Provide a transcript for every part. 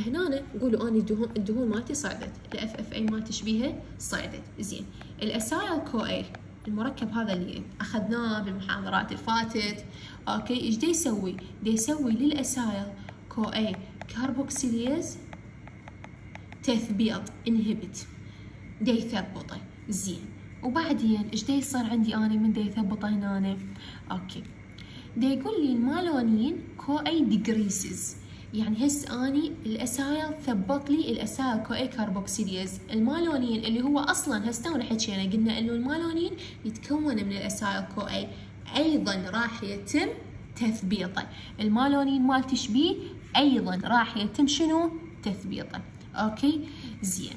هنا قولوا اني الدهون الدهون مالتي صعدت ال FFA مالتي شبيها صعدت. زين. ال acyl CoA المركب هذا اللي أخذناه بالمحاضرات الفاتت أوكي إيش دا يسوي؟ دا يسوي لل acyl CoA carboxylase تثبيط inhibit دا يثبطه. زين. وبعدين إيش دا يصير عندي اني من دا يثبطه هنا أوكي. دا يقول لي ال malonyl CoA decreases يعني هس أني ال acyl ثبط لي ال acyl CoA carboxylase ال malonyl اللي هو أصلا هسه تونا حكينا قلنا إنه ال malonyl يتكون من ال acyl CoA. أيضا راح يتم تثبيطه. ال malonyl مالتي شبيه أيضا راح يتم شنو؟ تثبيطه. أوكي؟ زين.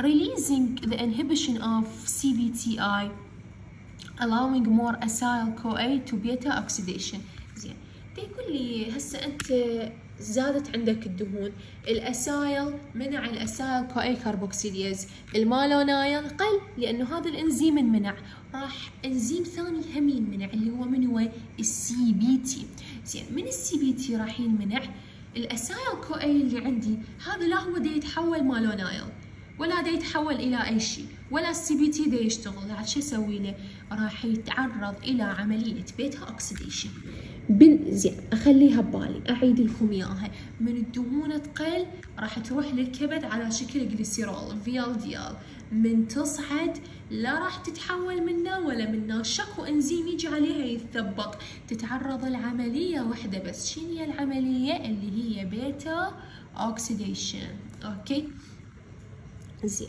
Releasing the inhibition of CPT1 allowing more acyl CoA to beta oxidation. زين يقول لي هسه أنت زادت عندك الدهون. ال acyl منع ال acyl CoA carboxylase ال malonyl قل لأنه هذا الإنزيم انمنع راح إنزيم ثاني هم ينمنع اللي هو من هو؟ ال CPT. زين من ال CPT راح ينمنع ال acyl CoA اللي عندي هذا لا هو دا يتحول malonyl ولا دا يتحول إلى أي شيء. ولا ال CPT دا يشتغل. عاد شو أسوي له؟ راح يتعرض إلى عملية beta oxidation بن زين أخليها ببالي أعيد لكم إياها. من الدهون تقل راح تروح للكبد على شكل glycerol VLDL من تصعد لا راح تتحول منا ولا منا شكو إنزيم يجي عليها يتثبط تتعرض العملية واحدة بس. شنو هي العملية؟ اللي هي بيتا oxidation okay؟ زين.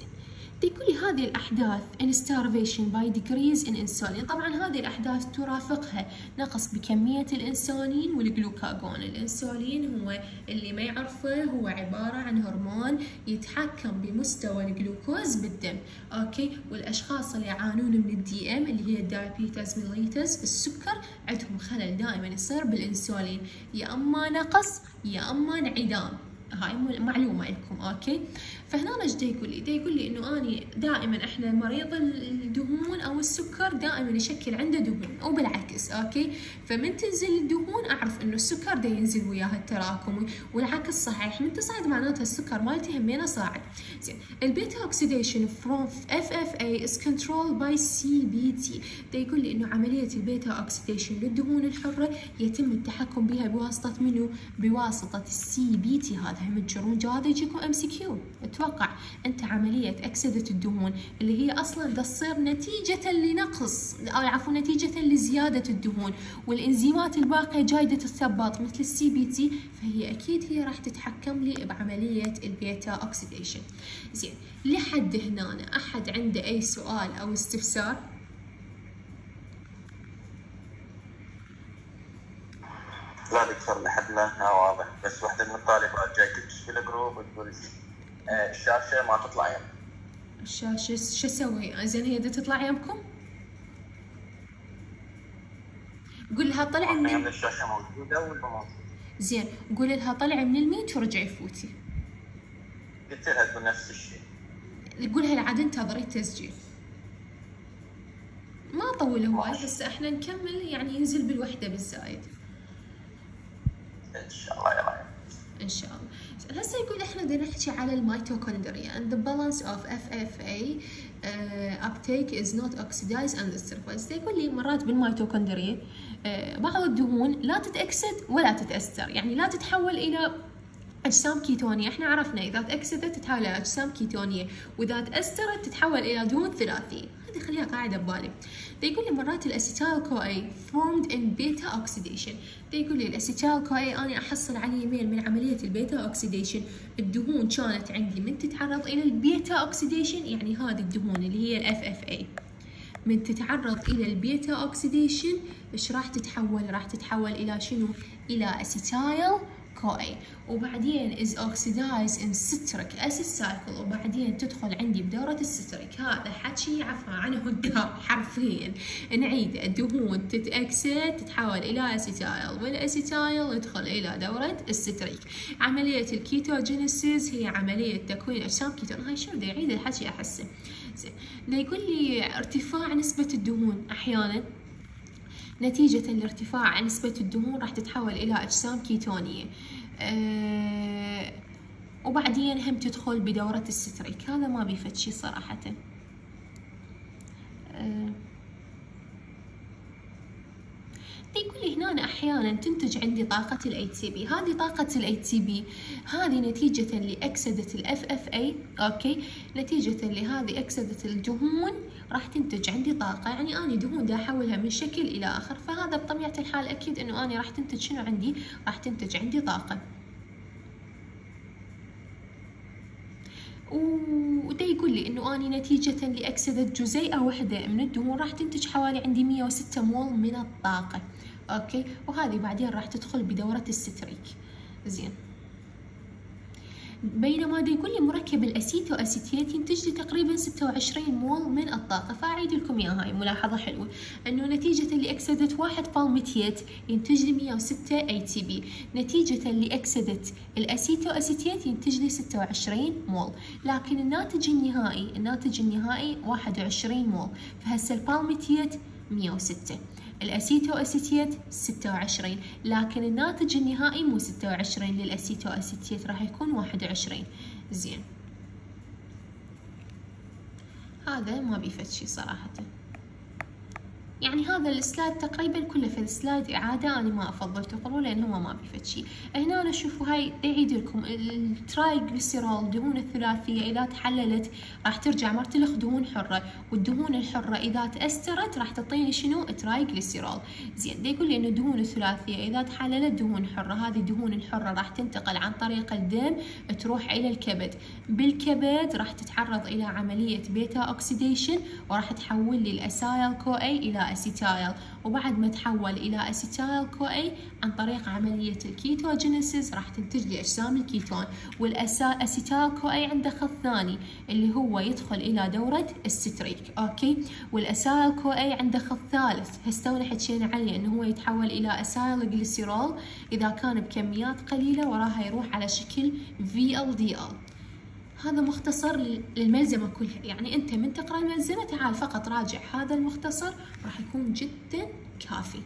يقول لي هذه الأحداث in starvation by decrease in insulin طبعا هذه الأحداث ترافقها. نقص بكمية الإنسولين والجلوكاجون الإنسولين هو اللي ما يعرفه هو عبارة عن هرمون يتحكم بمستوى الجلوكوز بالدم. okay؟ والأشخاص اللي يعانون من ال DM اللي هي ال diabetes mellitus السكر عندهم خلل دائما يصير بالإنسولين. يا أما نقص يا أما انعدام. هاي معلومة لكم. okay؟ فهنا إيش يقول لي؟ دا يقول لي إنه أني دائما إحنا مريض الدهون أو السكر دائما يشكل عنده دهون وبالعكس okay؟ فمن تنزل الدهون أعرف إنه السكر دا ينزل وياها التراكم والعكس صحيح من تصعد معناتها السكر مالتي همينه صاعد. زين ال beta oxidation from FFA is controlled by CPT دا يقول لي إنه عملية ال beta oxidation للدهون الحرة يتم التحكم بها بواسطة منو؟ بواسطة ال CPT هذا هم تجرون جواب يجيكم MCQ أتوقع أنت عملية اكسده الدهون اللي هي أصلا تصير نتيجة لنقص أو عفوا نتيجة لزيادة الدهون. والإنزيمات الباقية جايدة تثبط مثل ال CPT فهي أكيد هي راح تتحكم لي بعملية ال beta oxidation. زين لحد هنا أحد عنده أي سؤال أو استفسار؟ لا دكتور لحد ما واضح. بس واحدة من الطالبات جاي تكتب في الجروب تقول الشاشة ما تطلع يم. الشاشة شو أسوي؟ زين هي تطلع يمكم؟ قول لها طلعي من الشاشة موجودة ولا موجودة؟ زين قول لها طلعي من ال meet ورجعي فوتي. قلت لها تقول نفس الشيء. قول لها عاد انتظري التسجيل ما طول هواي بس إحنا نكمل يعني ينزل بالوحدة بالزايد. إن شاء الله يلا إن شاء الله. هسه يقول إحنا بدنا نحكي على ال mitochondria and the balance of FFA uh, uptake is not oxidized and esterified يقول لي مرات بالميتوكوندريا uh, بعض الدهون لا تتأكسد ولا تتأستر. يعني لا تتحول إلى أجسام كيتونية. إحنا عرفنا إذا تأكسدت تتحول إلى أجسام كيتونية وإذا تأسترت تتحول إلى دهون ثلاثية. هذه خليها قاعدة ببالي. دا يقول لي مرات ال acetyl-CoA formed in beta oxidation. دا يقول لي ال acetyl-CoA أنا أحصل عليه من عملية ال beta oxidation الدهون كانت عندي من تتعرض إلى ال beta oxidation يعني هذه الدهون اللي هي ال FFA من تتعرض إلى ال beta oxidation إيش راح تتحول؟ راح تتحول إلى شنو؟ إلى acetyl-CoA وبعدين is oxidized in citric acid cycle وبعدين تدخل عندي بدورة الستريك. هذا حكي عفا عنه الدهر حرفيا. نعيد الدهون تتأكسد تتحول إلى acetyl وال acetyl يدخل إلى دورة الستريك. عملية ال ketogenesis هي عملية تكوين أجسام كيتون. هاي شو بدي أعيد الحكي أحسه؟ زين يقول لي ارتفاع نسبة الدهون أحيانا. نتيجة لارتفاع نسبة الدهون راح تتحول إلى أجسام كيتونية. أه وبعدين هم تدخل بدورة الستريك. هذا ما بيفد شي صراحة. أه يقول هنا أحيانا تنتج عندي طاقة ال ATP هذه طاقة ال ATP هذه نتيجة لأكسدة ال FFA okay؟ نتيجة لهذه أكسدة الدهون راح تنتج عندي طاقة. يعني اني دهون دا أحولها من شكل إلى آخر فهذا بطبيعة الحال أكيد أنه اني راح تنتج شنو عندي؟ راح تنتج عندي طاقة. وده يقول لي إنه أني نتيجة لأكسدة جزيئة واحدة من الدهون راح تنتج حوالي عندي 106 مول من الطاقة. okay؟ وهذه بعدين راح تدخل بدورة الستريك. زين. بينما لي مركب ال acetoacetate ينتج لي تقريبا 26 مول من الطاقة. فأعيد لكم إياها هاي ملاحظة حلوة. أنه نتيجة لاكسده واحد palmitate ينتج لي 106 ATP نتيجة لاكسده ال acetoacetate ينتج لي 26 مول. لكن الناتج النهائي الناتج النهائي 21 مول. فهسه ال palmitate 106 ال acetoacetate 26 لكن الناتج النهائي مو 26 لل acetoacetate راح يكون 21 زين. هذا ما بيفد شي صراحة. يعني هذا ال slide تقريبا كله في ال slide إعادة أنا ما أفضل تقروا لأن هو ما بيفد شي هنا أنا شوفوا هاي يعيد لكم ال triglycerol الدهون الثلاثية إذا تحللت راح ترجع مرة لخ دهون حرة والدهون الحرة إذا تأسترت راح تعطيني شنو؟ triglycerol زين ده يقول لي إنه الدهون الثلاثية إذا تحللت دهون حرة هذه الدهون الحرة راح تنتقل عن طريق الدم تروح إلى الكبد. بالكبد راح تتعرض إلى عملية beta oxidation وراح تحول لي ال acyl-CoA إلى acetyl وبعد ما تحول إلى acetyl-CoA عن طريق عملية ال ketogenesis راح تنتج لي أجسام الكيتون. وال acetyl CoA عنده خط ثاني اللي هو يدخل إلى دورة ال citric okay؟ وال acyl CoA عنده خط ثالث هستونا حكينا عليه إنه هو يتحول إلى acylglycerol إذا كان بكميات قليلة وراها يروح على شكل VLDL هذا مختصر للملزمة كلها. يعني أنت من تقرأ الملزمة تعال فقط راجع. هذا المختصر راح يكون جدا كافي.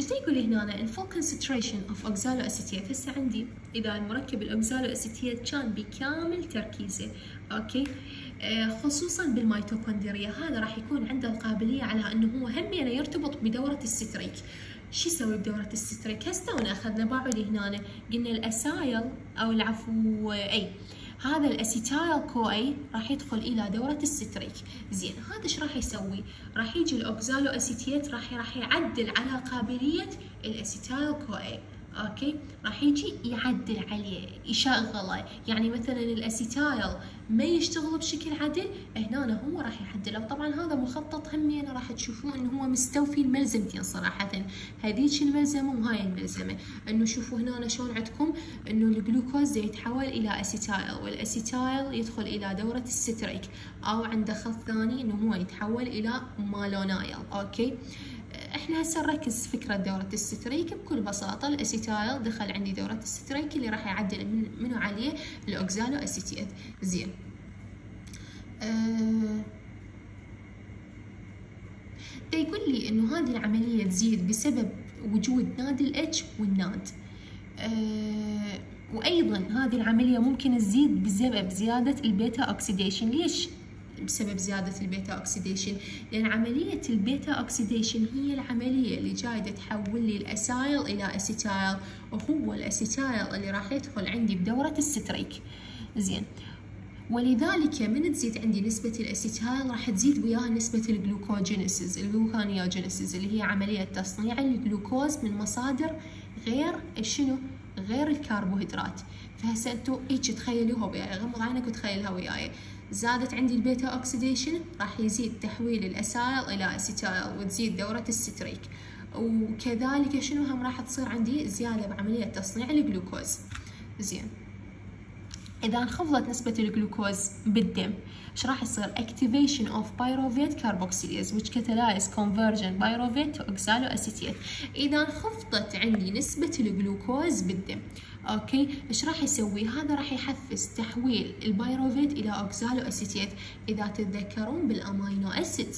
إيش يقول لي هنا؟ ال full concentration of oxaloacetate هسه عندي. إذا المركب ال oxaloacetate كان بكامل تركيزه. okay؟ آه خصوصا بالميتوكوندريا. هذا راح يكون عنده القابلية على إنه هو همينه يرتبط بدورة الستريك. شو يسوي بدورة الستريك هسه أخذنا بعد هنا قلنا ال acyl أو العفو أي. هذا ال acetyl CoA راح يدخل إلى دورة الستريك. زين هذا إيش راح يسوي؟ راح يجي ال oxaloacetate راح راح يعدل على قابلية ال acetyl CoA okay؟ راح يجي يعدل عليه يشغله. يعني مثلا ال acetyl ما يشتغل بشكل عدل هنا هو راح يعدله. وطبعا هذا مخطط همي أنا راح تشوفون إنه هو مستوفي الملزمتين صراحة. هذيك الملزمة وهاي الملزمة. إنه شوفوا هنا شلون عندكم؟ إنه الجلوكوز يتحول إلى acetyl وال acetyl يدخل إلى دورة الستريك. أو عنده خط ثاني إنه هو يتحول إلى malonyl. okay؟ إحنا هسه نركز فكرة دورة الستريك بكل بساطة. ال acetyl دخل عندي دورة الستريك اللي راح يعدل منه عليه ال oxaloacetate زين. أه يقول لي إنه هذه العملية تزيد بسبب وجود NADH وال NAD. أه وأيضا هذه العملية ممكن تزيد بسبب زيادة ال beta oxidation. ليش؟ بسبب زيادة ال beta oxidation. لأن عملية ال beta oxidation هي العملية اللي جاية تحول لي ال acyl إلى acetyl وهو ال acetyl اللي راح يدخل عندي بدورة الستريك. زين. ولذلك من تزيد عندي نسبة ال acetyl راح تزيد وياها نسبة ال glucogenesis ال gluconeogenesis اللي هي عملية تصنيع الجلوكوز من مصادر غير شنو؟ غير الكربوهيدرات. فهسه انتو هيك تخيلوها وياي غمض عينك وتخيلها وياي. زادت عندي ال beta oxidation راح يزيد تحويل ال acyl إلى acetyl وتزيد دورة الستريك. وكذلك شنو هم راح تصير عندي؟ زيادة بعملية تصنيع الجلوكوز. زين. إذا انخفضت نسبة الجلوكوز بالدم إيش راح يصير؟ Activation of pyruvate carboxylase which catalyze conversion pyruvate to oxaloacetate. إذا انخفضت عندي نسبة الجلوكوز بالدم okay؟ إيش راح يسوي؟ هذا راح يحفز تحويل ال pyruvate إلى oxaloacetate إذا تتذكرون بال amino acid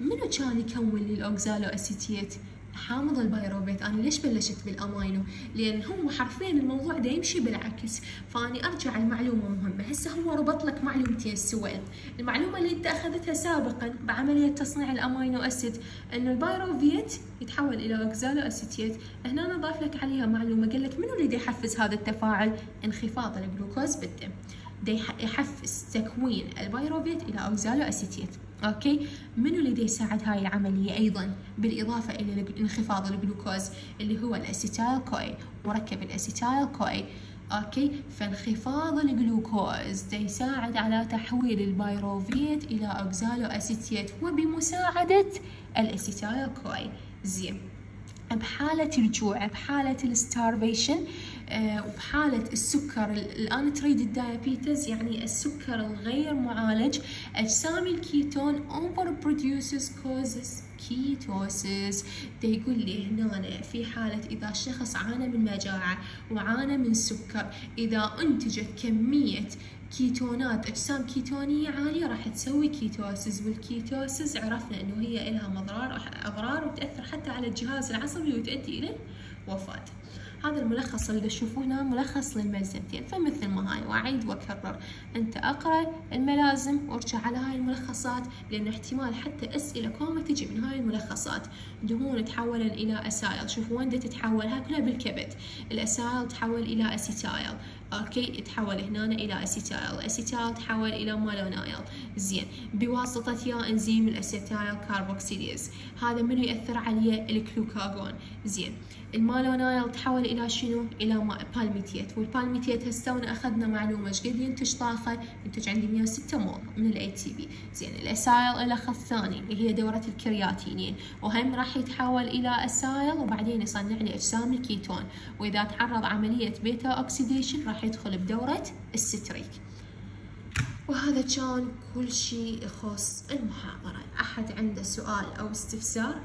منو كان يكون لي ال oxaloacetate حامض ال pyruvate. أنا ليش بلشت بالامينو لأن هو حرفيا الموضوع ده يمشي بالعكس. فأني أرجع المعلومة مهمة. هسه هو ربط لك معلومتين سوا المعلومة اللي أنت أخذتها سابقا بعملية تصنيع ال amino acid. إنه ال pyruvate يتحول إلى oxaloacetate. هنا أنا ضاف لك عليها معلومة. قال لك منو اللي يحفز هذا التفاعل؟ انخفاض الجلوكوز بالدم. دي يحفز تكوين ال pyruvate إلى oxaloacetate. okay؟ منو اللي يساعد هاي العملية أيضا؟ بالإضافة إلى انخفاض الجلوكوز اللي هو ال acetyl CoA مركب ال acetyl CoA okay؟ فانخفاض الجلوكوز يساعد على تحويل ال pyruvate إلى oxaloacetate وبمساعدة ال acetyl CoA زين. بحالة الجوع بحالة ال starvation وبحالة السكر ال untreated diabetes يعني السكر الغير معالج أجسام الكيتون over produces causes ketosis. ده يقول لي هنا في حالة إذا الشخص عانى من مجاعة وعانى من سكر إذا أنتجت كمية كيتونات أجسام كيتونية عالية راح تسوي ketosis وال ketosis عرفنا إنه هي لها مضرار اضرار وتأثر حتى على الجهاز العصبي وتؤدي إلى الوفاه هذا الملخص اللي تشوفوه هنا ملخص للملزمتين فمثل ما هاي واعيد وأكرر. أنت أقرأ الملازم وارجع على هاي الملخصات لأن احتمال حتى أسئلة كومة تجي من هاي الملخصات. دهون تحولا إلى acyl. شوفوا وين تتحول؟ هاي كلها بالكبد. ال acyl تحول إلى acetyl. okay؟ يتحول هنا إلى acetyl. acetyl تحول إلى malonyl زين. بواسطة يا إنزيم ال acetyl carboxylase. هذا منو يأثر عليه؟ الكلوكاغون. زين. ال malonyl تحول إلى شنو؟ إلى palmitate وال palmitate هسه أخذنا معلومة إيش قد ينتج طاقة ينتج عندي 106 مول من ال ATP زين ال acyl الخط الثاني اللي هي دورة الكرياتينين. وهم راح يتحول إلى acyl وبعدين يصنع لي أجسام الكيتون. وإذا تعرض عملية beta oxidation راح يدخل بدورة الستريك. وهذا كان كل شيء يخص المحاضرة. أحد عنده سؤال أو استفسار؟